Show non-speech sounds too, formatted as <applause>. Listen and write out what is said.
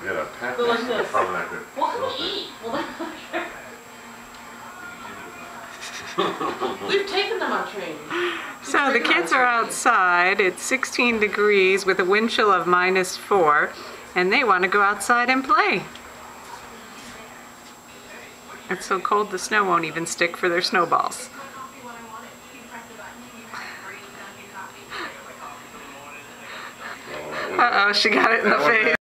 We got a pack. Go like this. Probably not good. Well, come eat. Well, <laughs> We've taken them on train. So the kids are outside, it's 16 degrees with a wind chill of minus four, and they want to go outside and play. It's so cold the snow won't even stick for their snowballs. Uh-oh, she got it in the face.